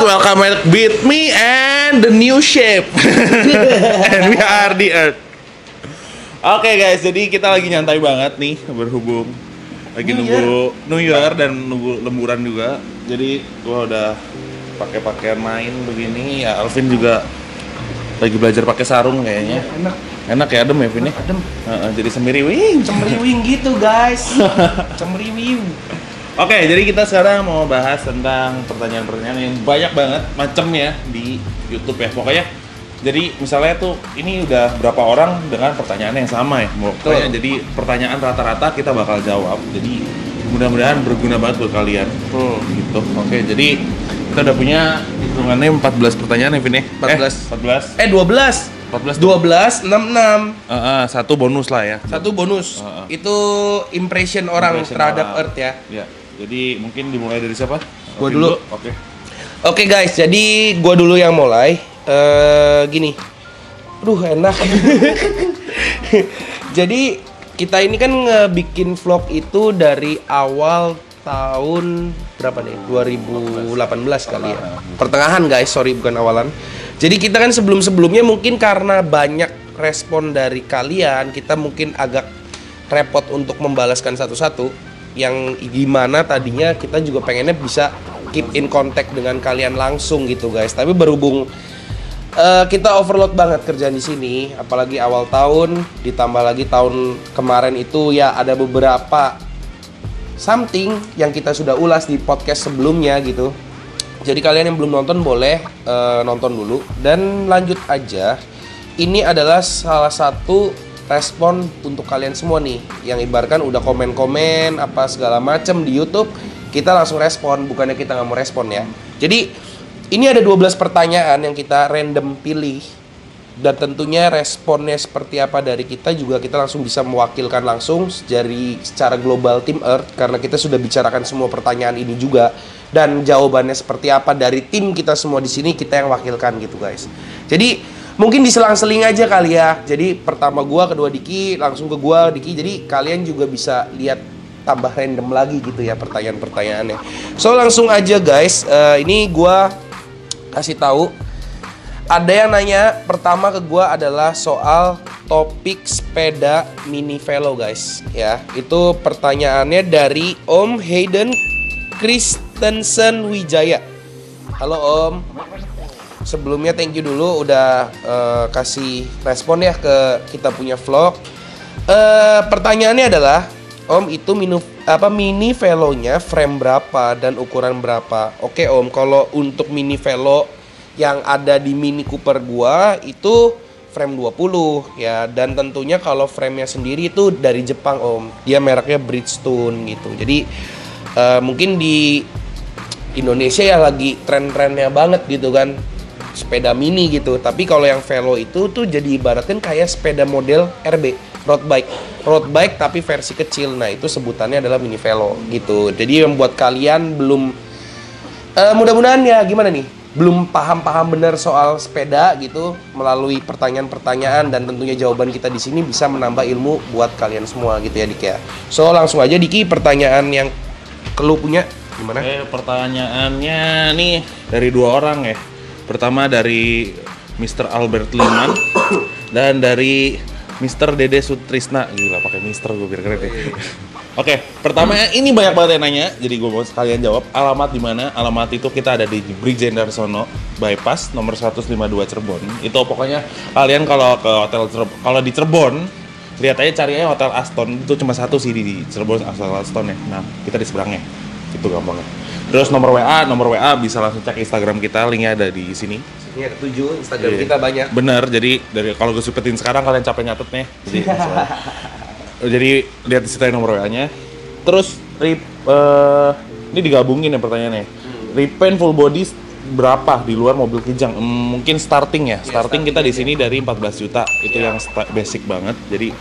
welcome back with me and the new shape. And we are the Earth Oke guys, jadi kita lagi nyantai banget nih berhubung lagi nunggu New Year dan nunggu lemburan juga. Jadi gua udah pakai pakaian main begini. Ya Alvin juga lagi belajar pakai sarung kayaknya. enak Enak ya adem ya Vin ya? adem Heeh, jadi semiriwing. cemriwing gitu guys cemriwing Oke, jadi kita sekarang mau bahas tentang pertanyaan-pertanyaan yang banyak banget macamnya di YouTube ya. Pokoknya jadi misalnya tuh ini udah berapa orang dengan pertanyaan yang sama ya. Betul. jadi pertanyaan rata-rata kita bakal jawab. Jadi mudah-mudahan berguna banget buat kalian. Hmm. Gitu. Oke, jadi kita udah punya hitungannya 14 pertanyaan ya, Vin ya? 14. Eh, 14. eh 12 14 12 66 Eh, eh, satu bonus lah ya. satu bonus Heeh. itu impression orang Impression terhadap orang. Earth ya Ya. Jadi mungkin dimulai dari siapa? Gua dulu. Oke. Oke guys, jadi gua dulu yang mulai. Eh gini, aduh enak. jadi kita ini kan ngebikin vlog itu dari awal tahun berapa nih? 2018 kali ya. Pertengahan guys, sorry bukan awalan. Jadi kita kan sebelum-sebelumnya mungkin karena banyak respon dari kalian, kita mungkin agak repot untuk membalaskan satu-satu yang gimana tadinya kita juga pengennya bisa keep in contact dengan kalian langsung gitu guys tapi berhubung eh, kita overload banget kerjaan di sini apalagi awal tahun ditambah lagi tahun kemarin itu ya ada beberapa something yang kita sudah ulas di podcast sebelumnya gitu. Jadi kalian yang belum nonton boleh eh, nonton dulu. Dan lanjut aja ini adalah salah satu respon untuk kalian semua nih yang ibaratkan udah komen-komen apa segala macem di YouTube kita langsung respon bukannya kita nggak mau respon ya. Jadi ini ada 12 pertanyaan yang kita random pilih dan tentunya responnya seperti apa dari kita juga kita langsung bisa mewakilkan langsung dari secara global tim Earth karena kita sudah bicarakan semua pertanyaan ini juga dan jawabannya seperti apa dari tim kita semua di sini kita yang wakilkan gitu guys. Jadi mungkin diselang-seling aja kali ya. Jadi pertama gua, kedua Diki, langsung ke gua Diki. Jadi kalian juga bisa lihat tambah random lagi gitu ya pertanyaan-pertanyaannya. So langsung aja guys, Eh, ini gua kasih tahu ada yang nanya pertama ke gua adalah soal topik sepeda mini velo guys ya. Itu pertanyaannya dari Om Hayden Kristensen Wijaya. Halo Om. Sebelumnya thank you dulu udah eh, kasih respon ya ke kita punya vlog. Eh pertanyaannya adalah Om itu mini apa mini velonya frame berapa dan ukuran berapa? Oke Om, kalau untuk mini velo yang ada di Mini Cooper gua itu frame 20 ya dan tentunya kalau frame-nya sendiri itu dari Jepang Om. Dia mereknya Bridgestone gitu. Jadi eh, mungkin di Indonesia ya lagi tren-trennya banget gitu kan sepeda mini gitu tapi kalau yang velo itu tuh jadi ibaratkan kayak sepeda model RB road bike road bike tapi versi kecil nah itu sebutannya adalah mini velo gitu jadi yang buat kalian belum eh, mudah-mudahan ya gimana nih belum paham-paham bener soal sepeda gitu melalui pertanyaan-pertanyaan dan tentunya jawaban kita di sini bisa menambah ilmu buat kalian semua gitu ya Dik ya. So langsung aja Diki pertanyaan yang kelu punya gimana? Oke, pertanyaannya nih dari dua orang ya. Pertama dari Mr. Albert Liman dan dari Mr. Dede Sutrisna. Gila pakai Mr. gue biar keren deh. Oke, pertama ini banyak banget yang nanya, jadi gue mau sekalian jawab. Alamat di mana? Alamat itu kita ada di Brigjen Darsono Bypass nomor 152 Cirebon. Itu pokoknya kalian kalau ke hotel Cirebon, kalau di Cirebon lihat aja cari aja hotel Aston itu cuma satu sih di, Cirebon Aston ya. Nah, kita di seberangnya. Itu gampangnya. Terus nomor WA, nomor WA bisa langsung cek Instagram kita, linknya ada di sini. Ini ada tujuh Instagram Iya. kita banyak. Bener, jadi dari kalau gue supetin sekarang kalian capek nyatet nih. Jadi, jadi lihat di situ ya nomor WA-nya. Terus rip, eh, ini digabungin ya pertanyaannya. Repaint full body berapa di luar mobil kijang? Hmm, mungkin starting ya. starting kita di sini dari 14 juta. Itu yang sta- basic banget. Jadi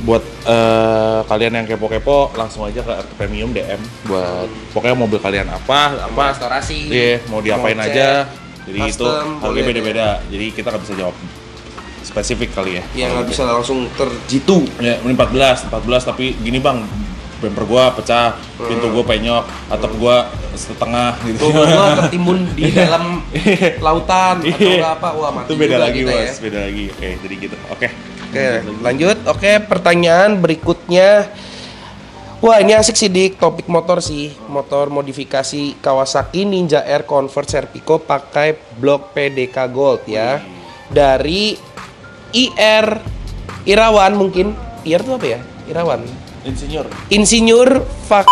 buat eh, kalian yang kepo-kepo langsung aja ke Art Premium DM buat pokoknya mobil kalian apa apa restorasi Iya, mau diapain mau aja. cek, Jadi itu custom, harganya boleh beda-beda. Jadi kita nggak bisa jawab spesifik kali ya. yang nggak bisa langsung terjitu Ya, ini 14, 14 tapi gini bang, bumper gua pecah, pintu gua penyok, atap gua setengah gitu. Tuh gua ketimbun di dalam lautan atau Iya. apa wah mati itu beda juga lagi kita bos, ya. beda lagi. Oke, jadi gitu. Oke. Oke, lanjut. Oke, pertanyaan berikutnya. Wah, ini asik sih dik, topik motor sih. Motor modifikasi Kawasaki Ninja Air Convert Serpico pakai blok PDK Gold ya. Dari IR Irawan mungkin. IR itu apa ya? Irawan. Insinyur, Insinyur Fak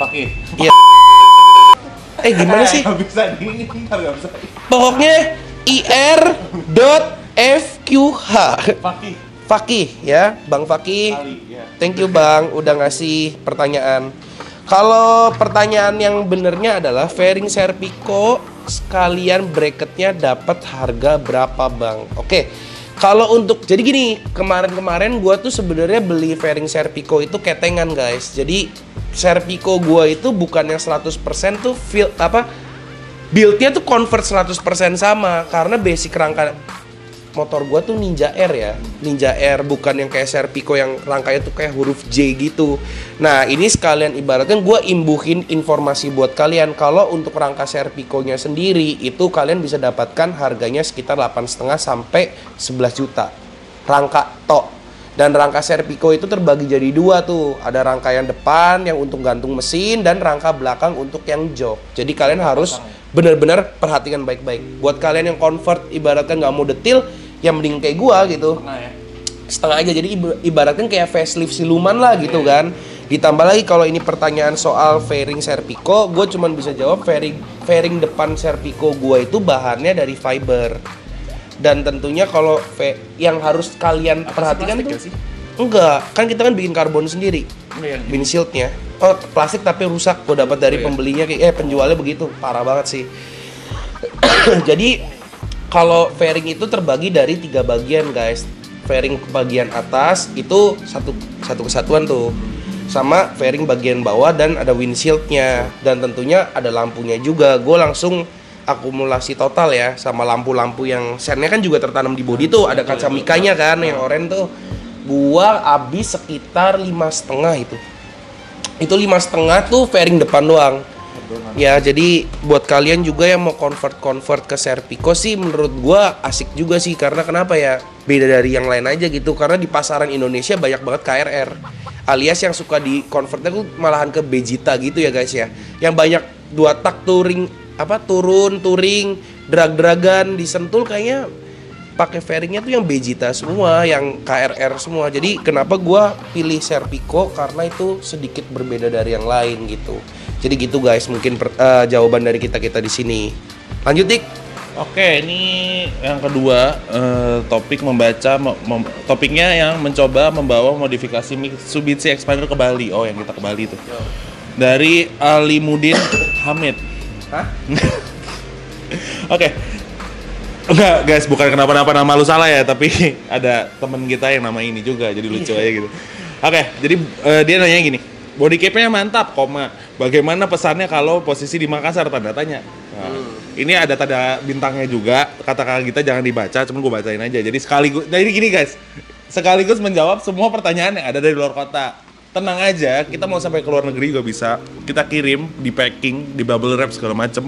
pakai. Iya. Eh gimana sih? Bisa ini, bisa. Pokoknya ir.fqh. Pakai. Fakih ya, Bang Fakih. Ya. Thank you Bang, udah ngasih pertanyaan. Kalau pertanyaan yang benernya adalah fairing Serpico sekalian bracketnya dapat harga berapa Bang? Oke. Kalau untuk jadi gini, kemarin-kemarin gua tuh sebenarnya beli fairing Serpico itu ketengan guys. Jadi Serpico gua itu bukan yang 100% tuh feel apa buildnya tuh convert 100% sama karena basic rangka motor gua tuh Ninja Air ya. Ninja Air bukan yang kayak Serpico yang rangkanya tuh kayak huruf J gitu. Nah ini sekalian ibaratnya gua imbuhin informasi buat kalian. Kalau untuk rangka Serpico-nya sendiri itu kalian bisa dapatkan harganya sekitar 8,5 sampai 11 juta. Rangka tok. Dan rangka Serpico itu terbagi jadi dua tuh. Ada rangka yang depan yang untuk gantung mesin dan rangka belakang untuk yang jok. Jadi kalian harus benar-benar perhatikan baik-baik. Buat kalian yang convert ibaratnya nggak mau detail yang mending kayak gua gitu. Nah ya. setengah aja. Jadi iba- ibaratnya kayak facelift siluman lah gitu kan. Ditambah lagi kalau ini pertanyaan soal fairing Serpico gue cuman bisa jawab fairing fairing depan Serpico gue itu bahannya dari fiber. Dan tentunya kalau yang harus kalian perhatikan plastik tuh ya sih? enggak. Kan kita kan bikin karbon sendiri. Iya, yang windshieldnya oh plastik tapi rusak. Gue dapat dari Oh, iya. pembelinya kayak eh penjualnya begitu. Parah banget sih. Jadi kalau fairing itu terbagi dari tiga bagian guys. Fairing ke bagian atas itu satu satu kesatuan tuh. Sama fairing bagian bawah dan ada windshieldnya. Dan tentunya ada lampunya juga. Gue langsung akumulasi total ya sama lampu-lampu yang sennya kan juga tertanam di bodi tuh. Ada kaca mikanya kan yang oranye tuh. Gua habis sekitar lima setengah itu. Itu lima setengah tuh fairing depan doang ya jadi buat kalian juga yang mau convert convert ke Serpico sih menurut gua asik juga sih. Karena kenapa ya? Beda dari yang lain aja gitu. Karena di pasaran Indonesia banyak banget KRR alias yang suka di convertnya tuh malahan ke Vegeta gitu ya guys ya. Yang banyak dua tak touring apa turun touring drag-dragan disentul kayaknya pakai fairingnya tuh yang Vegeta semua, yang KRR semua. Jadi kenapa gua pilih Serpico karena itu sedikit berbeda dari yang lain gitu. Jadi gitu guys, mungkin per- eh, jawaban dari kita kita di sini. Lanjut dik. Oke, ini yang kedua eh, topik membaca mem- topiknya yang mencoba membawa modifikasi Mitsubishi Expander ke Bali. Oh, yang kita ke Bali tuh. Dari Alimudin Hamid. Hah? Oke. Enggak, guys, bukan kenapa-napa nama lu salah ya, tapi ada temen kita yang nama ini juga, jadi lucu aja gitu. Oke, jadi eh, dia nanya gini, body cape-nya mantap, koma. Bagaimana pesannya kalau posisi di Makassar tanda tanya? Nah, Ini ada tanda bintangnya juga. Kata-kata kita jangan dibaca, cuman gue bacain aja. Jadi sekaligus, nah ini gini guys, sekaligus menjawab semua pertanyaan yang ada dari luar kota. Tenang aja, kita mau sampai ke luar negeri juga bisa. Kita kirim, di packing, di bubble wrap segala macem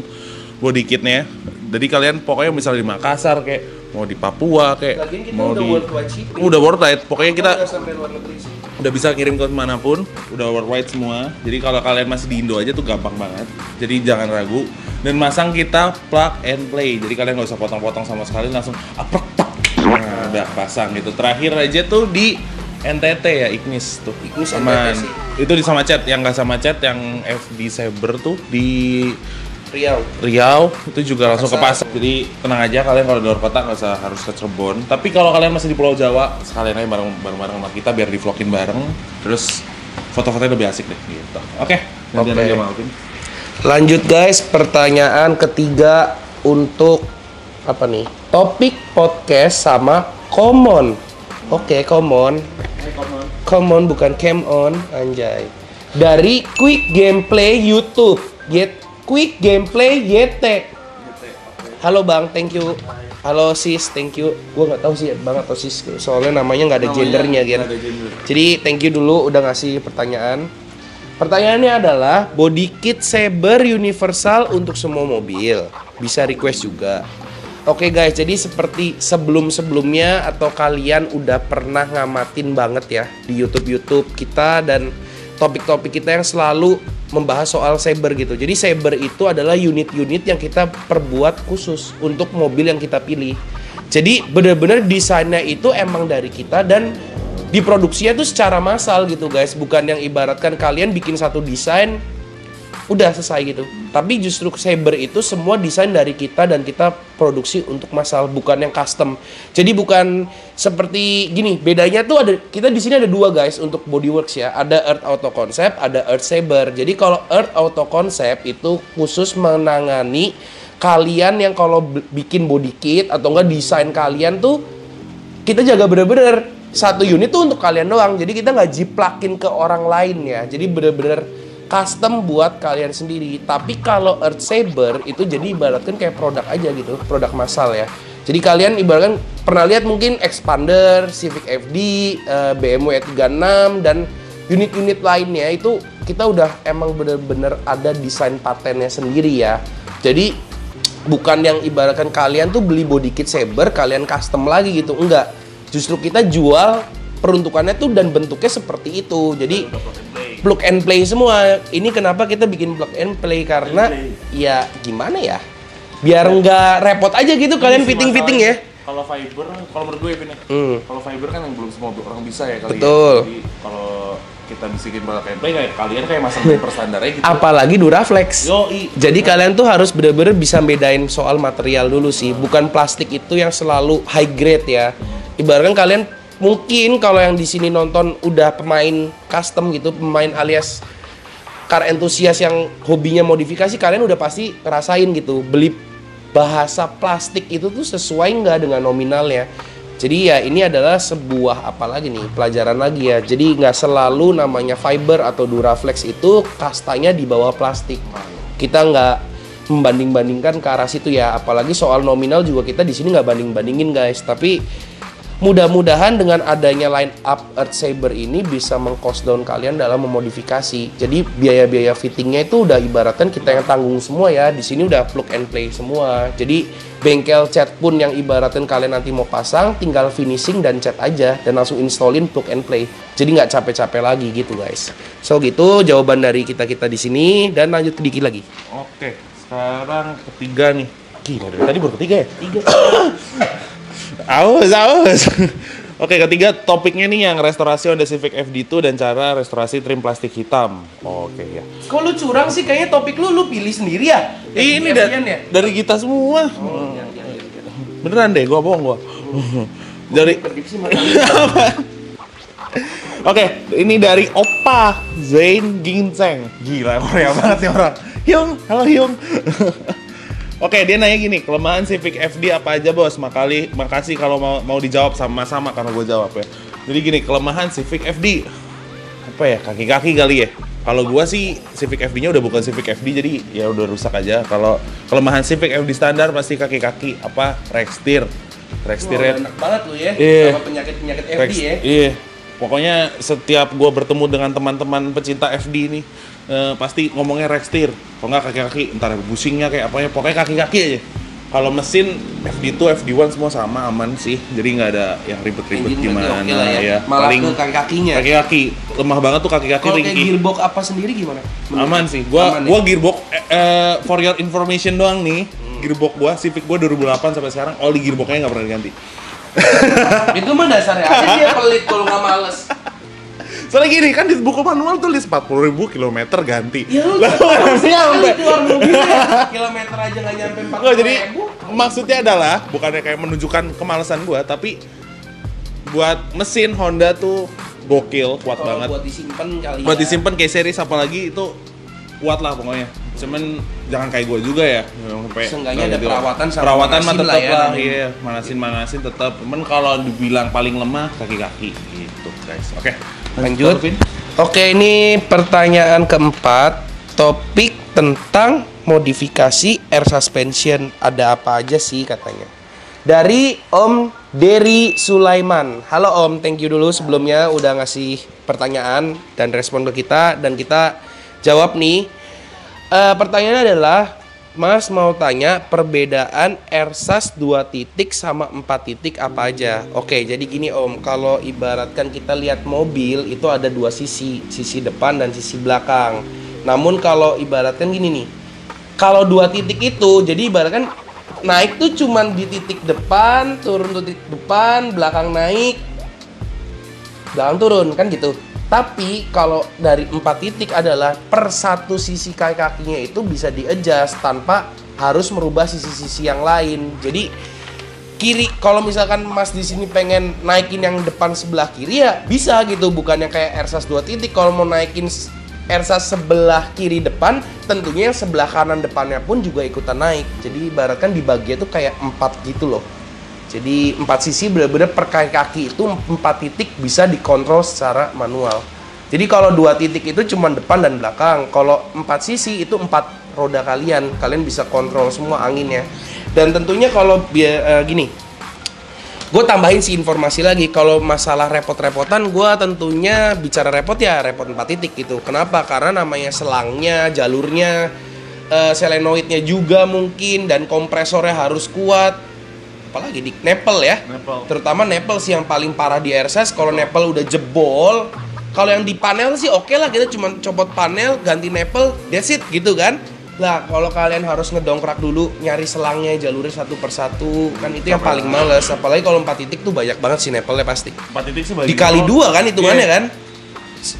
body kitnya. Jadi kalian pokoknya misalnya di Makassar kayak mau di Papua kayak Lagian kita mau udah di worldwide shipping. udah worldwide. Pokoknya kita Udah udah bisa kirim ke mana pun, udah worldwide semua. Jadi kalau kalian masih di Indo aja tuh gampang banget. Jadi jangan ragu. Dan masang kita plug and play. Jadi kalian nggak usah potong-potong sama sekali, langsung aprek tak. Nah, udah pasang gitu. Terakhir aja tuh di NTT ya Ignis tuh. Ignis. NTT sih. Itu di sama chat, yang nggak sama chat yang FD Saber tuh di Riau. Riau itu juga langsung ke Pasar. Jadi tenang aja kalian kalau di luar kota nggak usah harus ke Cirebon. Tapi kalau kalian masih di Pulau Jawa, sekalian aja bareng bareng bareng sama kita biar di vlogin bareng. Terus foto-fotonya lebih asik deh gitu. Oke, aja Malvin. Lanjut guys, pertanyaan ketiga untuk apa nih? Topik podcast sama common. Oke, common. Come on bukan cam on anjay. Dari Quick Gameplay YouTube. Get Quick Gameplay YT. Halo Bang, thank you. Halo sis, thank you. Gua nggak tahu sih bang atau sis, soalnya namanya nggak ada gendernya gitu. gender. Jadi thank you dulu udah ngasih pertanyaan. Pertanyaannya adalah body kit Saber universal untuk semua mobil. Bisa request juga. Oke guys, jadi seperti sebelum-sebelumnya atau kalian udah pernah ngamatin banget ya di YouTube-YouTube kita dan topik-topik kita yang selalu membahas soal Saber gitu. Jadi Saber itu adalah unit-unit yang kita perbuat khusus untuk mobil yang kita pilih. Jadi bener-bener desainnya itu emang dari kita dan diproduksinya tuh secara massal gitu guys, bukan yang ibaratkan kalian bikin satu desain udah selesai gitu. Tapi justru Saber itu semua desain dari kita dan kita produksi untuk massal, bukan yang custom. Jadi bukan seperti gini, bedanya tuh ada kita di sini ada dua guys untuk bodyworks ya. Ada Earth Auto Concept, ada Earth Saber. Jadi kalau Earth Auto Concept itu khusus menangani kalian yang kalau bikin body kit atau enggak desain kalian tuh kita jaga bener-bener satu unit tuh untuk kalian doang jadi kita nggak jiplakin ke orang lain ya jadi bener-bener custom buat kalian sendiri. Tapi kalau Earth Saber itu jadi ibaratkan kayak produk aja gitu produk massal ya. Jadi kalian ibaratkan pernah lihat mungkin Expander, Civic FD, BMW E36 dan unit-unit lainnya itu kita udah emang bener-bener ada desain patennya sendiri ya. Jadi bukan yang ibaratkan kalian tuh beli body kit Saber kalian custom lagi gitu. Enggak. Justru kita jual peruntukannya tuh dan bentuknya seperti itu. Jadi plug and play semua ini kenapa kita bikin plug and play karena ya gimana ya biar nggak repot aja gitu kalian Ini sih fitting fitting ya. Kalau fiber, kalau menurut gue ya ya. Hmm. Kalau fiber kan yang belum semua orang bisa ya kali Betul. ya. Jadi kalau kita bisikin bola gameplay kayak kalian kayak masang paper standarnya gitu. apalagi Duraflex Yo, i. Jadi kalian tuh harus bener-bener bisa bedain soal material dulu sih, bukan plastik itu yang selalu high grade ya. Ibaratkan kalian mungkin kalau yang di sini nonton udah pemain custom gitu, pemain alias car enthusiast yang hobinya modifikasi, kalian udah pasti ngerasain gitu. Beli bahasa plastik itu tuh sesuai nggak dengan nominalnya. Jadi ya ini adalah sebuah apalagi nih pelajaran lagi ya. Jadi nggak selalu namanya fiber atau Duraflex itu kastanya di bawah plastik. Kita nggak membanding-bandingkan ke arah situ ya. Apalagi soal nominal juga kita di sini nggak banding-bandingin guys. Tapi mudah-mudahan dengan adanya line up Earth Saber ini bisa mengcost down kalian dalam memodifikasi. Jadi biaya-biaya fittingnya itu udah ibaratkan kita yang tanggung semua ya. Di sini udah plug and play semua. Jadi bengkel cat pun yang ibaratkan kalian nanti mau pasang, tinggal finishing dan cat aja dan langsung installin plug and play. Jadi nggak capek-capek lagi gitu guys. So gitu jawaban dari kita kita di sini dan lanjut ke Diki lagi. Oke, sekarang ketiga nih. Gila, dari tadi baru ketiga ya? Tiga. awas, awas. Oke, ketiga topiknya nih yang restorasi Honda Civic FD2 dan cara restorasi trim plastik hitam. Oke ya. Kok lu curang sih? Kayaknya topik lu lu pilih sendiri ya? Ih, ini da- ya? dari kita semua. Oh, Beneran deh, gua bohong gua. dari Oke, ini dari Opa Zain Ginseng. Gila, Korea banget nih orang. Hyung, halo Hyung. Oke, dia nanya gini, kelemahan Civic FD apa aja bos? Makali, makasih kalau mau mau dijawab sama-sama karena gue jawab ya. Jadi gini, kelemahan Civic FD apa ya kaki-kaki kali ya. Kalau gua sih Civic FD-nya udah bukan Civic FD jadi ya udah rusak aja. Kalau kelemahan Civic FD standar pasti kaki-kaki apa rekstir. Rekstirnya enak banget lu ya. Iya. Sama penyakit-penyakit FD Rex- ya. Iya. Pokoknya setiap gua bertemu dengan teman-teman pecinta FD ini eh, pasti ngomongnya rekstir. Kalau nggak kaki-kaki, entar ada busingnya kayak apa ya. Pokoknya kaki-kaki aja. Kalau mesin FD2, FD1 semua sama aman sih. Jadi nggak ada yang ribet-ribet gimana oke lah ya. Malah ke kaki-kakinya. Kaki-kaki lemah banget tuh kaki-kaki Kalau kayak gearbox apa sendiri gimana? Aman sih. Gua Aman ya? gua gearbox eh, eh, for your information doang nih. Gearbox gua Civic gua 2008 sampai sekarang oli gearboxnya nggak pernah diganti. Itu mah dasarnya aja dia pelit kalau nggak males. Soalnya gini kan di buku manual tulis 40.000 ribu kilometer ganti. Ya lu Lah, kan nggak nyampe. keluar mobilnya kilometer aja nggak nyampe 40 Nggak, jadi maksudnya adalah bukannya kayak menunjukkan kemalasan gua, tapi buat mesin Honda tuh gokil, kuat Kalau banget. buat disimpan kali Buat ya. disimpan kayak series apalagi itu kuat lah pokoknya. cuman jangan kayak gue juga ya yang sampai Seenggaknya ada gitu. perawatan sama perawatan mah tetap lah ya, lah iya manasin manasin tetap cuman kalau dibilang paling lemah kaki kaki gitu guys oke Lanjut. Oke, ini pertanyaan keempat. Topik tentang modifikasi air suspension. Ada apa aja sih katanya? Dari Om Dery Sulaiman. Halo Om, thank you dulu sebelumnya udah ngasih pertanyaan dan respon ke kita dan kita jawab nih. Eh, pertanyaannya adalah Mas mau tanya perbedaan Airsas 2 titik sama 4 titik apa aja? Oke, jadi gini Om, kalau ibaratkan kita lihat mobil itu ada dua sisi, sisi depan dan sisi belakang. Namun kalau ibaratkan gini nih, kalau dua titik itu, jadi ibaratkan naik tuh cuman di titik depan, turun tuh titik depan, belakang naik, belakang turun kan gitu. Tapi kalau dari empat titik adalah per satu sisi kaki kakinya itu bisa di-adjust tanpa harus merubah sisi-sisi yang lain. Jadi kiri kalau misalkan Mas di sini pengen naikin yang depan sebelah kiri ya bisa gitu. Bukan yang kayak Airsas 2 titik. Kalau mau naikin s- Airsas sebelah kiri depan tentunya yang sebelah kanan depannya pun juga ikutan naik. Jadi ibaratkan dibagi itu kayak empat gitu loh jadi empat sisi benar-benar per kaki kaki itu empat titik bisa dikontrol secara manual. Jadi kalau dua titik itu cuma depan dan belakang. Kalau empat sisi itu empat roda kalian. Kalian bisa kontrol semua anginnya. Dan tentunya kalau biar gini, gue tambahin sih informasi lagi. Kalau masalah repot-repotan, gue tentunya bicara repot ya repot empat titik gitu. Kenapa? Karena namanya selangnya, jalurnya, eh, selenoidnya juga mungkin dan kompresornya harus kuat apalagi di Nepal ya. Nepal. terutama Nepal sih yang paling parah di RSS kalau Nepal udah jebol kalau yang di panel sih oke lah kita cuma copot panel ganti Nepal that's it gitu kan? Lah kalau kalian harus ngedongkrak dulu nyari selangnya jalurnya satu persatu kan itu yang paling males. Apalagi kalau empat titik tuh banyak banget sih Nepalnya pasti. Empat titik sih bagi dikali dua kan hitungannya Iya. kan?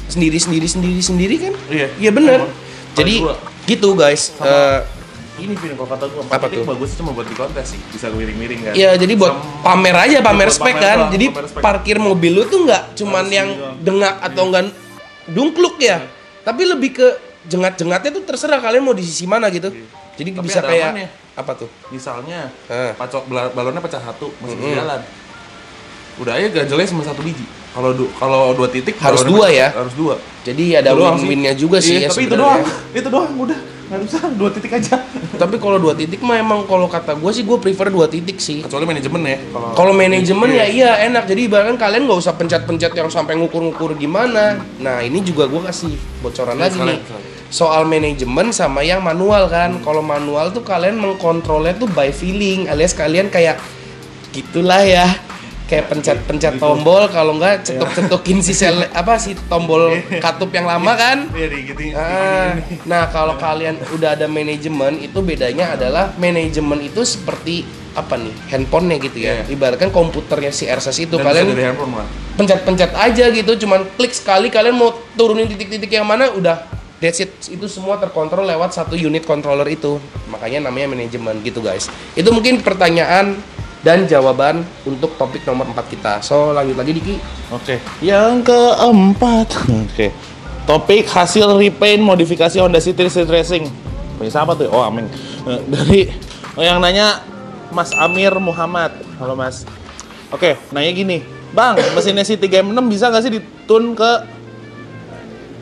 Sendiri sendiri sendiri sendiri kan? Iya. iya bener. Jadi dua. gitu guys. Sama- Eh, ini Vin kalau kata gue Apa empat tuh? bagus cuma buat di kontes sih bisa miring-miring kan Iya, jadi buat Sama- pamer aja, pamer spek pamer kan. doang, Jadi pamer spek. parkir mobil lu tuh nggak cuman Harus yang doang. dengak atau enggak dungkluk ya. Tapi lebih ke jengat-jengatnya tuh terserah kalian mau di sisi mana gitu. Jadi Tapi bisa kayak amannya. apa tuh? misalnya pacok balonnya pecah satu masih Mm-mm. jalan udah aja ganjelnya cuma satu biji kalau du- kalau dua titik Harus dua ya? harus dua Jadi ada win-winnya juga sih Iya, ya tapi itu doang itu doang udah nggak usah dua titik aja Tapi kalau dua titik mah emang kalau kata gue sih gue prefer dua titik sih. kecuali manajemen ya Kalau manajemen Iya. ya iya enak. Jadi bahkan kalian nggak usah pencet-pencet yang sampai ngukur-ngukur gimana. Nah ini juga gue kasih bocoran lagi nih. Soal manajemen sama yang manual kan. Kalau manual tuh kalian mengkontrolnya tuh by feeling alias kalian kayak gitulah ya. Kayak pencet-pencet tombol kalau nggak cetuk-cetukin si sel apa si tombol katup yang lama kan. iya Ah, nah kalau kalian udah ada manajemen itu bedanya adalah manajemen itu seperti apa nih handphonenya gitu ya. Iya. ibaratkan komputernya si RSS itu Dan kalian pencet-pencet aja gitu cuman klik sekali kalian mau turunin titik-titik yang mana udah that's it. Itu semua terkontrol lewat satu unit controller itu. Makanya namanya manajemen gitu guys. Itu mungkin pertanyaan dan jawaban untuk topik nomor 4 kita so lanjut lagi Diki Oke, yang keempat. Oke, topik hasil repaint modifikasi Honda City Street Racing. Punya siapa tuh? Oh, Ameng. Eh, Dari oh, yang nanya Mas Amir Muhammad. Halo Mas. Oke, nanya gini, Bang, mesinnya City Game 6 bisa nggak sih ditun ke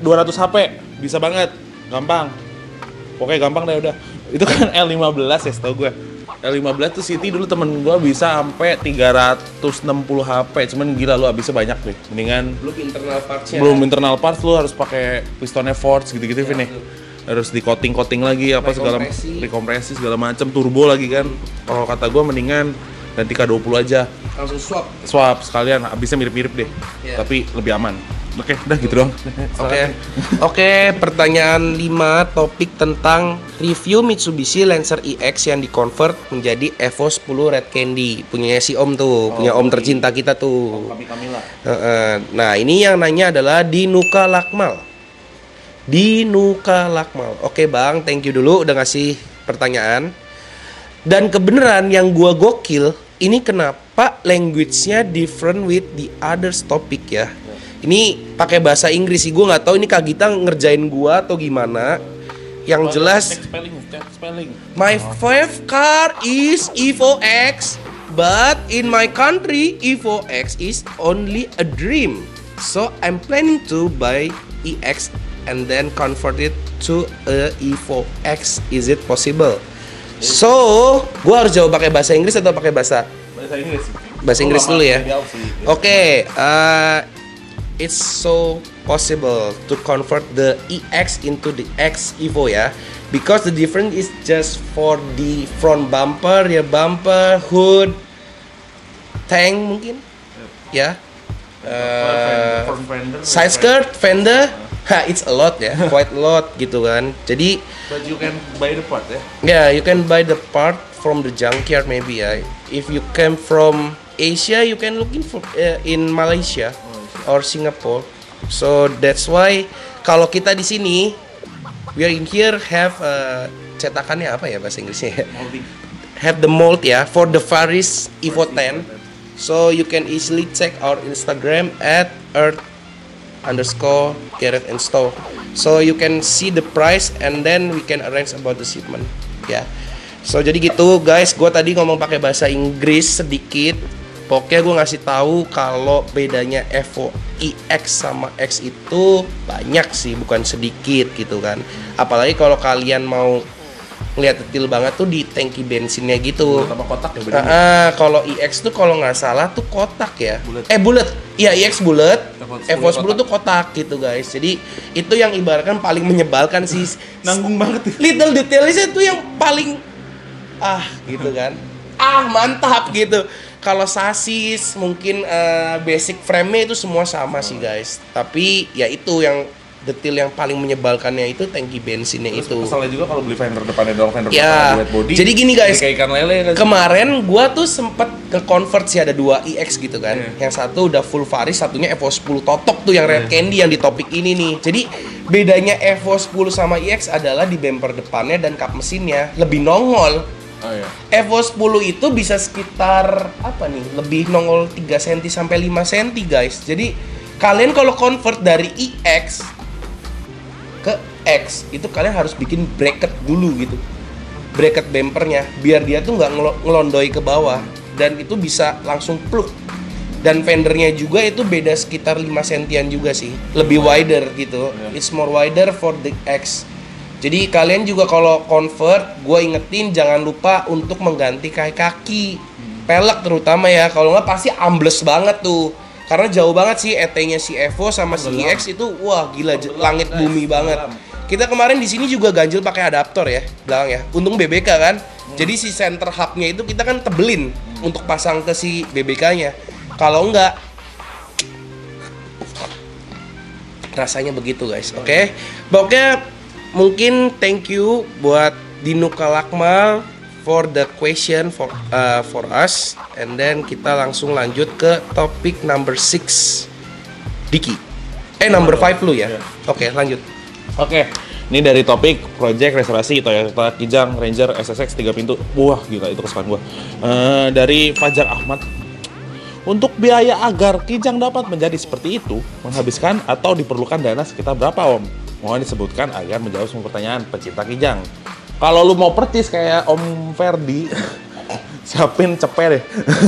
200 HP? Bisa banget, gampang. Oke, gampang deh udah. Itu kan L15 ya, setahu gue. L15 tuh City dulu temen gue bisa sampai 360 HP, cuman gila lu habisnya banyak deh. Mendingan belum internal partsnya belum internal parts lu harus pakai pistonnya Force gitu-gitu Vin ya. Harus di coating coating lagi apa segala Rekompresi. segala macam turbo lagi kan. Kalau kata gua mendingan ganti K20 aja. langsung swap Swap sekalian habisnya mirip-mirip deh. Iya. Tapi lebih aman. Oke, udah gitu doang. Oke. Oke, pertanyaan 5 topik tentang review Mitsubishi Lancer EX yang dikonvert menjadi Evo 10 Red Candy. Punyanya si Om tuh, punya Om tercinta kita tuh. Kami Kamila. Heeh. Nah, ini yang nanya adalah Dinuka Lakmal. Dinuka Lakmal. Oke, Bang, thank you dulu udah ngasih pertanyaan. Dan kebenaran yang gua gokil, ini kenapa language-nya different with the others topic ya. Ini pakai bahasa Inggris sih, gua nggak tahu ini Kak Gita ngerjain gua atau gimana. yang jelas spelling, spelling. My fifth car is Evo X, but in my country, Evo X is only a dream. So I'm planning to buy EX and then convert it to a Evo X. Is it possible? So, gua harus jawab pakai bahasa Inggris atau pakai bahasa Bahasa Inggris. Bahasa Inggris dulu ya. Oke, uh, it's so possible to convert the EX into the X Evo ya, because the difference is just for the front bumper, rear bumper, hood, tank mungkin, ya. Uh, Front fender, side skirt, fender, ha, it's a lot ya, quite a lot gitu kan. Jadi But you can buy the part ya. Yeah, you can buy the part from the junkyard maybe ya. If you came from Asia, you can looking for uh, in Malaysia or Singapore. So that's why kalau kita di sini, we are in here have uh, cetakannya apa ya bahasa Inggrisnya? ya? Molding. have the mold ya for the Faris Evo 10. So you can easily check our Instagram at earth underscore garret and store. So you can see the price and then we can arrange about the shipment. Ya. So jadi gitu guys, gue tadi ngomong pakai bahasa Inggris sedikit. Pokoknya gue ngasih tahu kalau bedanya Evo iX sama X itu banyak sih, bukan sedikit gitu kan. Apalagi kalau kalian mau ngeliat detail banget tuh di tangki bensinnya gitu. Sama kotak ya bedanya. kalau iX tuh kalau nggak salah tuh kotak ya. Bulet. Eh bulat. Iya iX bulat. Evo 10 Evo 10 tuh kotak gitu guys. Jadi itu yang ibaratkan paling menyebalkan sih. Nanggung banget. Little detailnya tuh yang paling ah gitu kan. Ah mantap gitu. Kalau sasis mungkin eh, basic frame-nya itu semua sama sih guys. Tapi ya itu yang detail yang paling menyebalkannya itu tangki bensinnya Terus itu. kesalnya juga kalau beli fender depannya doang fender Ya, wet body. jadi gini, guys. Kayak ikan lele kan. Kemarin gua tuh sempet ke convert sih ada dua iX gitu kan. Iya. Yang satu udah full Faris, satunya Evo 10 totok tuh yang red Iya. candy yang di topik ini nih. Jadi bedanya Evo 10 sama iX adalah di bumper depannya dan kap mesinnya lebih nongol. Oh iya. Evo 10 itu bisa sekitar apa nih? Lebih nongol 3 cm sampai 5 cm, guys. Jadi kalian kalau convert dari iX ke X itu kalian harus bikin bracket dulu gitu. Bracket bumpernya biar dia tuh nggak ngelo- ngelondoi ke bawah dan itu bisa langsung plug. Dan fendernya juga itu beda sekitar 5 sentian juga sih. Lebih wider gitu. It's more wider for the X. Jadi kalian juga kalau convert, gue ingetin jangan lupa untuk mengganti kaki kaki, pelek terutama ya. Kalau nggak pasti ambles banget tuh. Karena jauh banget sih ET-nya si Evo sama si iX itu wah gila j- langit bumi banget. Kita kemarin di sini juga ganjil pakai adaptor ya belakang ya. Untung BBK kan. Jadi si center hub-nya itu kita kan tebelin untuk pasang ke si BBK-nya. Kalau enggak rasanya begitu guys oke pokoknya mungkin thank you buat Dino Kalakmal for the question for uh, for us and then kita langsung lanjut ke topik number 6 Diki eh number 5 lu ya Iya. oke lanjut Oke, ini dari topik project restorasi Toyota Kijang Ranger SSX 3 pintu. Wah, gila itu kesukaan gua. Eh, dari Fajar Ahmad. Untuk biaya agar Kijang dapat menjadi seperti itu, menghabiskan atau diperlukan dana sekitar berapa, Om? Mohon disebutkan agar menjawab semua pertanyaan pecinta Kijang. Kalau lu mau percis kayak Om Ferdi, siapin cepet deh.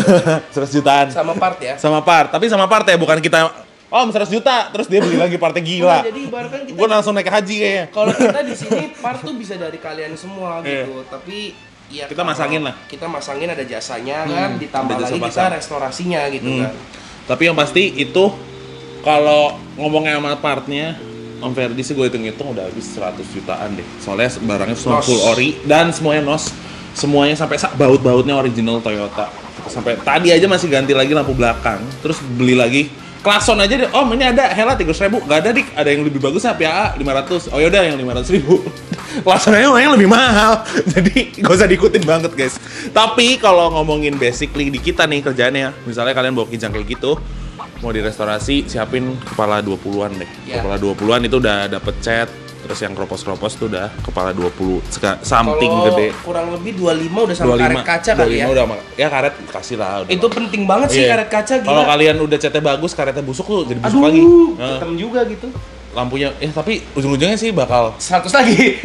100 jutaan. sama part ya Sama part, tapi sama part ya, bukan kita Om 100 juta, terus dia beli lagi partnya gila. Nah, jadi ibaratkan kita Gue langsung naik haji kayaknya. kalau kita di sini part tuh bisa dari kalian semua Iya. gitu tapi ya Kita masangin lah. kita masangin ada jasanya kan ditambah ada jasa lagi kita pasang. restorasinya gitu Hmm. kan Tapi yang pasti itu kalau ngomongnya sama partnya Om Ferdi sih gue hitung-hitung udah habis 100 jutaan deh. Soalnya barangnya semua Nos. full ori dan semuanya nos. Semuanya sampai sa- baut-bautnya original Toyota. Sampai tadi aja masih ganti lagi lampu belakang. Terus beli lagi klakson aja deh. Om ini ada Hella 300 ribu. Gak ada dik. Ada yang lebih bagus apa ya? 500. Oh yaudah yang 500 ribu. Klaksonnya yang lebih mahal. Jadi gak usah diikutin banget guys. Tapi kalau ngomongin basically di kita nih kerjaannya. Misalnya kalian bawa kijang kayak gitu mau direstorasi siapin kepala 20-an deh. Ya. Kepala 20-an itu udah dapet cat, terus yang kropos-kropos tuh udah kepala 20 seka- something Kalau gede. kurang lebih 25 udah sama karet kaca kali 25 ya udah ya karet kasih lah udah. itu penting banget sih Iya. karet kaca gila Kalau kalian udah catnya bagus, karetnya busuk tuh jadi busuk aduh lagi. Nah, hitam juga gitu lampunya eh tapi ujung-ujungnya sih bakal 100 lagi.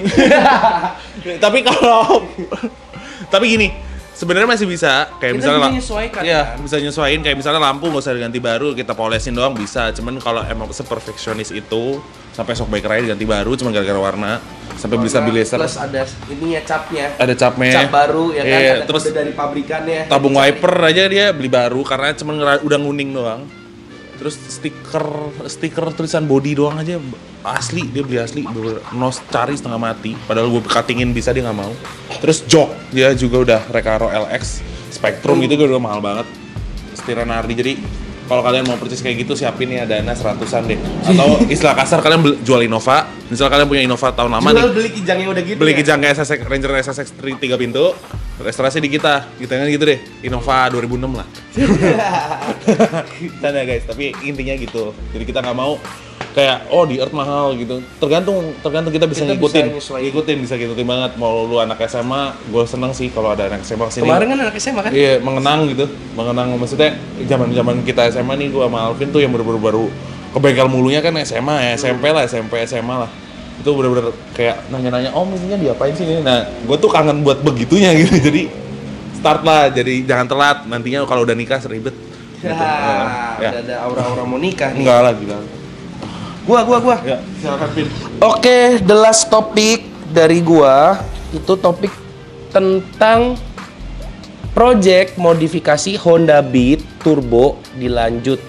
tapi kalau tapi gini sebenarnya masih bisa kayak Kita misalnya bisa nyesuaikan, Iya, kan? bisa nyesuaiin kayak misalnya lampu nggak usah diganti baru kita polesin doang bisa cuman kalau emang seperfeksionis itu sampai shock breaker aja diganti baru cuman gara-gara warna sampai beli stabilizer Plus ada ininya capnya. ada capnya Cap baru ya kan, Iya, ada terus dari pabrikannya. tabung wiper aja dia beli baru karena cuman udah nguning doang terus stiker stiker tulisan body doang aja asli dia beli asli bener-bener nos cari setengah mati padahal gue cuttingin bisa dia nggak mau. Terus jok dia juga udah Recaro LX Spectrum itu udah mahal banget. Setiran Nardi jadi kalau kalian mau persis kayak gitu siapin ya dana seratusan deh. Atau istilah kasar kalian beli- jual Innova. Misal kalian punya Innova tahun lama nih Jual beli kijang yang udah gitu beli ya? kijang kayak SSX Ranger SSX 3 pintu restorasi di kita kita kan gitu deh. Innova 2006 lah. Tanda guys tapi intinya gitu. Jadi kita nggak mau kayak oh di Earth mahal gitu. Tergantung tergantung kita bisa Kita ngikutin. bisa ngikutin bisa ngikutin banget mau lu anak SMA gue seneng sih kalau ada anak SMA ke sini. Kemarin kan anak SMA kan? Iya, mengenang gitu. Mengenang maksudnya zaman-zaman kita SMA nih gua sama Alvin tuh yang baru-baru baru ke bengkel mulunya kan SMA ya, SMP lah, SMP SMA lah. Itu bener-bener kayak nanya-nanya, "Om, ininya diapain sih ini?" Nah, gua tuh kangen buat begitunya gitu. Jadi start lah, jadi jangan telat. Nantinya kalau udah nikah seribet. Gitu. Ya, Ya. udah ada aura-aura mau nikah nih. Enggak lah gila. Gua, gua, gua. Ya, silakan Pin. Oke, the last topik dari gua itu topik tentang project modifikasi Honda Beat Turbo dilanjut.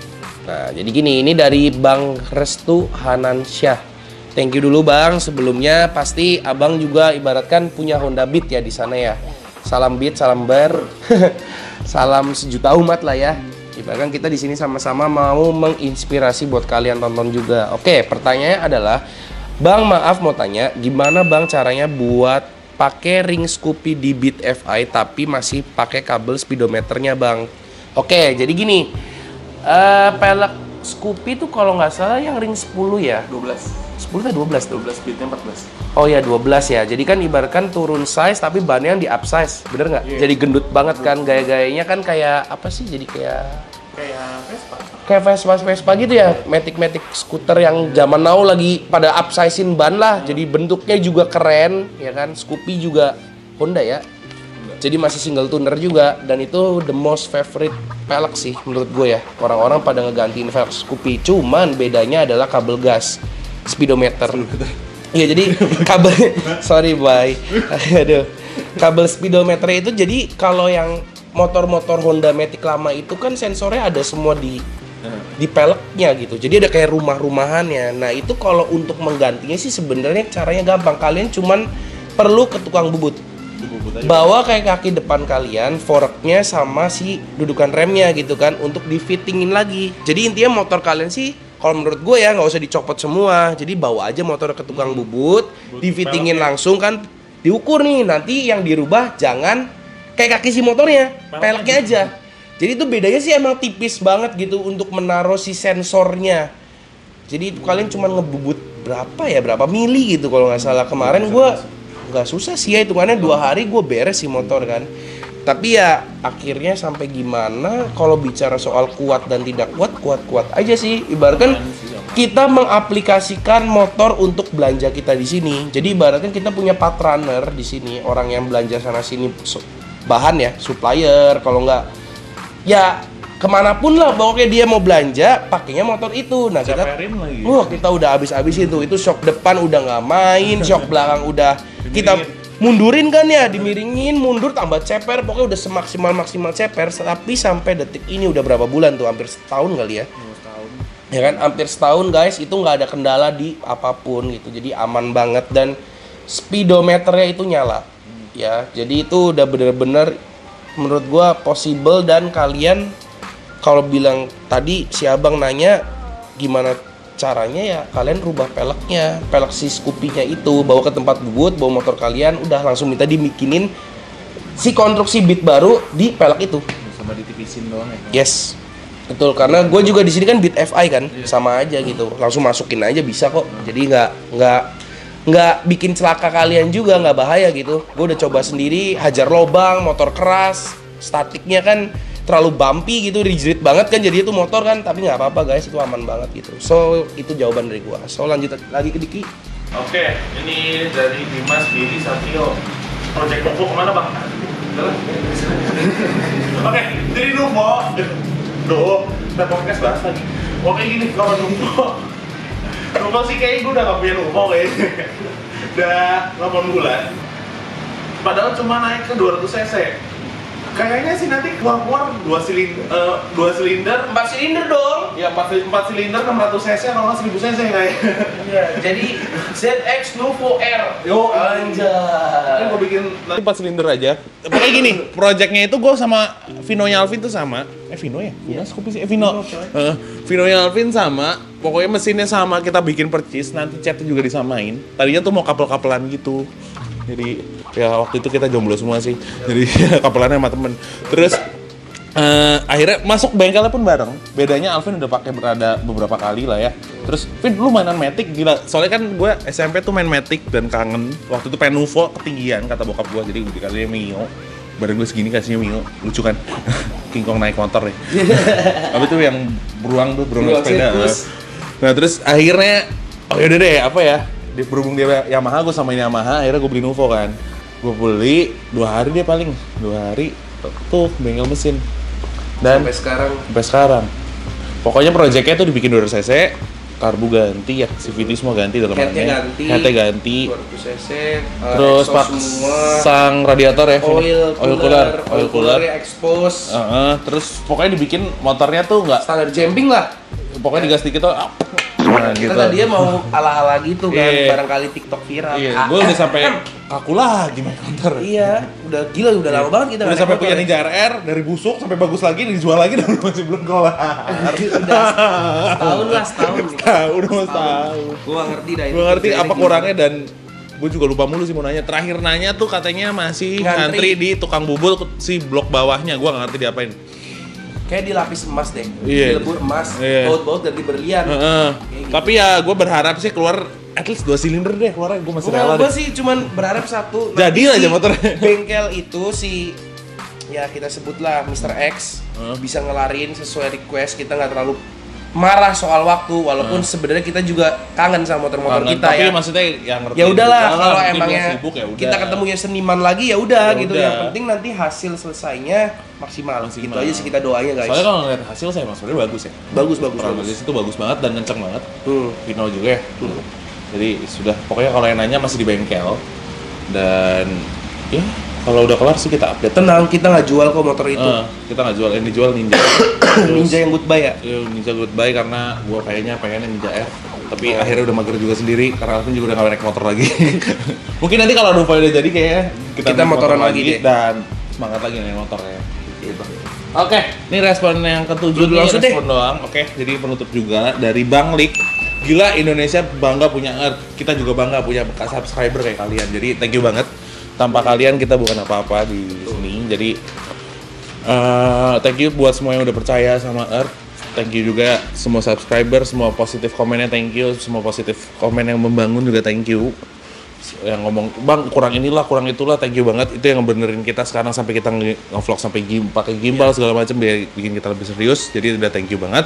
Nah, jadi gini, ini dari Bang Restu Hanansyah. Thank you dulu Bang. Sebelumnya pasti Abang juga ibaratkan punya Honda Beat ya di sana ya. Salam Beat, salam Ber. salam sejuta umat lah ya. Ibaratkan kita di sini sama-sama mau menginspirasi buat kalian tonton juga. Oke, pertanyaannya adalah Bang, maaf mau tanya, gimana Bang caranya buat pakai ring Scoopy di Beat FI tapi masih pakai kabel speedometernya Bang? Oke, jadi gini. eh pelek Scoopy tuh kalau nggak salah yang ring 10 ya. 12. 10 atau 12 tuh? 12 beatnya 14. Oh ya 12 ya. Jadi kan ibaratkan turun size tapi bannya yang di up size. Bener nggak? Jadi gendut banget kan gaya-gayanya kan kayak apa sih? Jadi kayak Kayak Vespa. kayak Vespa Vespa gitu ya. Matic Matic scooter yang zaman now lagi pada upsizein ban lah. Jadi bentuknya juga keren ya kan. Scoopy juga Honda ya. Jadi masih single tuner juga dan itu the most favorite pelek sih menurut gue ya. Orang-orang pada ngegantiin velg Scoopy. Cuman bedanya adalah kabel gas speedometer. Iya jadi kabel sorry boy. Aduh. Kabel speedometer itu jadi kalau yang motor-motor Honda Matic lama itu kan sensornya ada semua di di peleknya gitu. Jadi ada kayak rumah-rumahannya. Nah, itu kalau untuk menggantinya sih sebenarnya caranya gampang. Kalian cuman perlu ke tukang bubut. Bawa kayak kaki depan kalian, forknya sama si dudukan remnya gitu kan untuk di fittingin lagi. Jadi intinya motor kalian sih kalau menurut gue ya nggak usah dicopot semua. Jadi bawa aja motor ke tukang bubut, di fittingin peleknya. langsung kan diukur nih. Nanti yang dirubah jangan kayak kaki si motornya, peleknya aja. Jadi itu bedanya sih emang tipis banget gitu untuk menaruh si sensornya. Jadi itu kalian cuma ngebubut berapa ya berapa mili gitu kalau nggak salah kemarin gua nggak susah sih ya hitungannya dua hari gue beres si motor kan. Tapi ya akhirnya sampai gimana kalau bicara soal kuat dan tidak kuat kuat-kuat aja sih. Ibaratkan kita mengaplikasikan motor untuk belanja kita di sini. Jadi ibaratkan kita punya patrunner di sini orang yang belanja sana sini bahan ya supplier kalau nggak ya ke mana pun lah pokoknya dia mau belanja pakainya motor itu. Nah kita Ceperin lagi. wah kita udah habis-habis itu itu shock depan udah nggak main shock belakang udah kita mundurin kan ya dimiringin mundur tambah ceper. Pokoknya udah semaksimal maksimal ceper tapi sampai detik ini udah berapa bulan tuh? Hampir setahun kali ya? Ya kan? Hampir setahun guys itu nggak ada kendala di apa pun gitu. Jadi aman banget dan speedometernya itu nyala. Ya jadi itu udah bener-bener menurut gua possible dan kalian kalau bilang tadi si abang nanya gimana caranya ya kalian rubah peleknya pelek si Scoopy-nya itu bawa ke tempat bubut bawa motor kalian udah langsung minta dibikinin si konstruksi beat baru di pelek itu Sama ditipisin doang ya. Yes, betul. Karena gue juga di sini kan beat FI kan, sama aja gitu. Langsung masukin aja bisa kok. Jadi nggak nggak nggak bikin celaka kalian juga nggak bahaya gitu. Gue udah coba sendiri, hajar lobang, motor keras, statiknya kan terlalu bumpy gitu, rigid banget kan jadi itu motor kan, tapi nggak apa-apa guys, itu aman banget gitu. So itu jawaban dari gua. So lanjut lagi ke Diki. Oke, ini dari Dimas Billy Satrio. Project Novo ke mana bang? Oke, jadi Novo. Novo, kita podcast bahas lagi. Oke gini, kalau Novo. Novo sih kayaknya gue udah gak punya Novo kayaknya. udah 8 bulan. Padahal cuma naik ke 200 cc. Kayaknya sih nanti keluar-keluar dua silinder, dua silinder, Empat silinder dong. ya 4, 4 silinder 600 cc kalau nggak 1000 cc kayaknya. Iya, jadi ZX Nuvo R. Yo, anjay. Kan gue bikin nanti 4 silinder aja. Pokoknya gini, projectnya itu gue sama Vinonya Alvin tuh sama. Eh Vino ya? Vino Scoopy sih. Eh Vino. Heeh. Vinonya Alvin sama. Pokoknya mesinnya sama. Kita bikin percis. Nanti catnya juga disamain. Tadinya tuh mau kapel-kapelan gitu. Jadi ya waktu itu kita jomblo semua sih. Jadi kapelannya sama temen. Terus eh, akhirnya masuk bengkelnya pun bareng. Bedanya Alvin udah pakai berada beberapa kali lah ya. Terus Vin lu mainan Matic gila. Soalnya kan gue SMP tuh main Matic dan kangen. Waktu itu pengen Nuvo ketinggian kata bokap gue. Jadi dikasihnya Mio. Badan gue segini kasihnya Mio. Lucu kan? King Kong naik motor ya. Tapi tuh yang beruang tuh beruang sepeda. Nah terus akhirnya oh yaudah deh apa ya? Di berhubung dia Yamaha gue sama Yamaha akhirnya gue beli Nuvo kan. Gue beli dua hari dia paling dua hari tuh bengkel mesin dan Sampai sekarang sampai sekarang. Pokoknya proyeknya tuh dibikin 200 cc, karbu ganti ya, CVT semua ganti dalam Headnya ganti. headnya ganti, 200 cc, eh, terus pasang radiator ya, oil, oil cooler, oil cooler. expose, Heeh, terus pokoknya dibikin motornya tuh nggak, standar jumping lah. pokoknya digas dikit tuh, nah gitu. Kita dia mau ala-ala gitu kan, Iya. barangkali TikTok viral. Iya, Ah, gue udah sampai aku lagi main motor. Iya, udah gila, udah lama banget kita Udah sampai punya. Ninja RR dari busuk sampai bagus lagi dijual lagi dan masih belum kelar. udah setahun lah, setahun. Tahu udah. Gua nggak ngerti dah itu. Gue ngerti apa gimana. kurangnya dan gue juga lupa mulu sih mau nanya. Terakhir nanya tuh katanya masih Ngantri. ngantri di tukang bubul si blok bawahnya. Gue nggak ngerti diapain. Kayak dilapis emas deh. Iya. Dilebur emas, Iya. baut-baut dari berlian. Heeh. Kayak gitu. Tapi ya gue berharap sih keluar at least dua silinder deh keluarnya gue masih rela gue sih cuman berharap satu. Jadi aja si motornya. Bengkel itu si ya kita sebutlah Mr. X Heeh. bisa ngelarin sesuai request kita nggak terlalu marah soal waktu walaupun sebenarnya kita juga kangen sama motor-motor kita Tapi ya. maksudnya yang ngerti. Ya udahlah kalau emangnya sibuk, ya udah. kita ketemunya seniman lagi ya udah Ya gitu. udah. Yang penting nanti hasil selesainya maksimal. Gitu Maksimal. aja sih kita doanya guys. Soalnya kalau ngeliat hasil saya emang sebenarnya bagus ya. bagus bagus Kalau bagus. itu bagus banget dan kenceng banget. Hmm. Vino juga ya. Jadi sudah pokoknya kalau yang nanya masih di bengkel dan ya kalau udah kelar sih kita update. Tenang kita nggak jual kok motor itu. Eh, kita nggak jual, yang dijual Ninja. Ninja yang goodbye ya. Ya, Ninja goodbye karena gua kayaknya pengennya Ninja R. Tapi akhirnya udah mager juga sendiri karena Alvin juga udah gak naik motor lagi. Mungkin nanti kalau Nova udah jadi kayaknya kita, Kita motoran lagi deh. dan semangat lagi naik motornya. Gitu. Oke, ini respon yang ketujuh Dulu nih, langsung deh. respon doang. Oke, jadi penutup juga dari Bang Lik. Gila Indonesia bangga punya. Kita juga bangga punya bekas subscriber kayak kalian. Jadi thank you banget. Tanpa kalian kita bukan apa-apa di sini. Jadi eh, thank you buat semua yang udah percaya sama Earth. Thank you juga semua subscriber, semua positif komennya thank you, semua positif komen yang membangun juga thank you. Yang ngomong, "Bang, kurang inilah, kurang itulah." Thank you banget. Itu yang benerin kita sekarang sampai kita nge- nge-vlog sampai gim, pakai gimbal segala macam biar bikin kita lebih serius. Jadi udah thank you banget.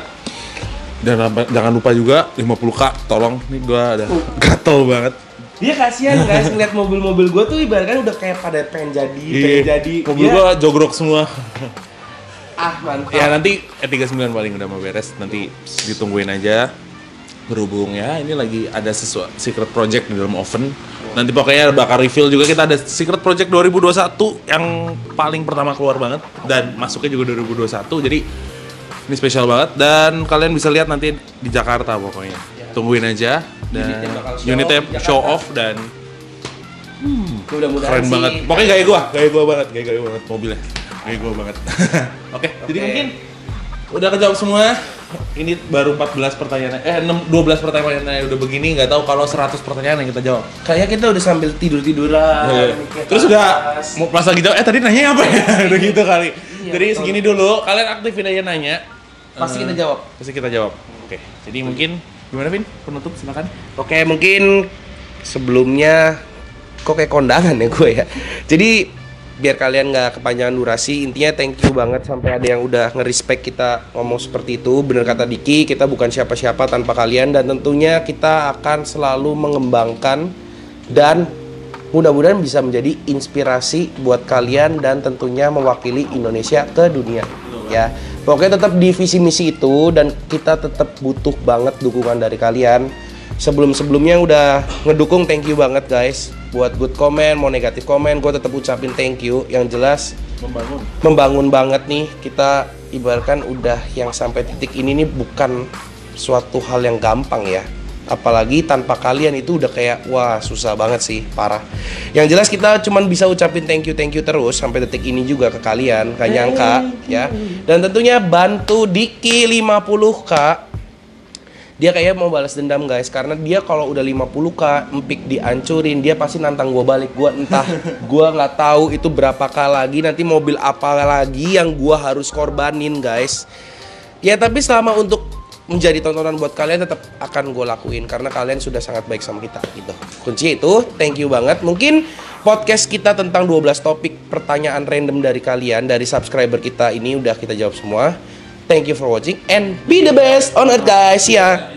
Dan jangan lupa juga 50k, tolong nih gua ada gatel banget. Dia kasihan guys ngeliat mobil-mobil gue tuh ibaratnya udah kayak pada pengen jadi, pengen jadi. Iya. Mobil Dia- gua jogrok semua. ah mantap. Ya nanti E39 paling udah mau beres, nanti ditungguin aja. Berhubung ya, ini lagi ada sesuatu secret project di dalam oven. Nanti pokoknya bakal reveal juga kita ada secret project 2021 yang paling pertama keluar banget dan masuknya juga 2021. Jadi ini spesial banget dan kalian bisa lihat nanti di Jakarta pokoknya. Tungguin aja dan Unitnya show off show off dan Mudah-mudahan keren sih- banget. Pokoknya gaya gua, gaya gua banget, gaya gaya banget mobilnya. Gaya gua banget. Oke, jadi Oke. mungkin udah kejawab semua. Ini baru 14 pertanyaan, eh 6, 12 pertanyaan yang udah begini, nggak tahu kalau 100 pertanyaan yang kita jawab. Kayaknya kita udah sambil tidur-tiduran. Iya. mikir Terus udah mau pas lagi jawab, eh tadi nanya apa ya? udah gitu kali. Iya, Jadi betul. segini dulu, kalian aktifin aja nanya. Pasti Eh, kita jawab. Pasti kita jawab. Oke, jadi mungkin gimana Vin? Penutup silakan. Oke, mungkin sebelumnya kok kayak kondangan ya gue ya. Jadi biar kalian nggak kepanjangan durasi intinya thank you banget sampai ada yang udah nge-respect kita ngomong seperti itu bener kata Diki kita bukan siapa-siapa tanpa kalian dan tentunya kita akan selalu mengembangkan dan mudah-mudahan bisa menjadi inspirasi buat kalian dan tentunya mewakili Indonesia ke dunia ya. Pokoknya tetap di visi misi itu dan kita tetap butuh banget dukungan dari kalian. Sebelum-sebelumnya udah ngedukung thank you banget guys. Buat good comment mau negatif komen gue tetap ucapin thank you. Yang jelas Membangun. membangun banget nih. Kita ibaratkan udah yang sampai titik ini nih bukan suatu hal yang gampang ya apalagi tanpa kalian itu udah kayak wah susah banget sih parah. Yang jelas kita cuman bisa ucapin thank you thank you terus sampai detik ini juga ke kalian gak nyangka ya. Dan tentunya bantu Diki 50k dia kayak mau balas dendam guys karena dia kalau udah 50k empik dihancurin dia pasti nantang gua balik. Gua entah gua nggak tahu itu berapa kali lagi nanti mobil apa lagi yang gua harus korbanin guys. Ya tapi selama untuk menjadi tontonan buat kalian tetap akan gue lakuin karena kalian sudah sangat baik sama kita gitu. Kunci itu thank you banget. Mungkin podcast kita tentang 12 topik pertanyaan random dari kalian dari subscriber kita ini udah kita jawab semua. Thank you for watching and be the best on earth guys. Ya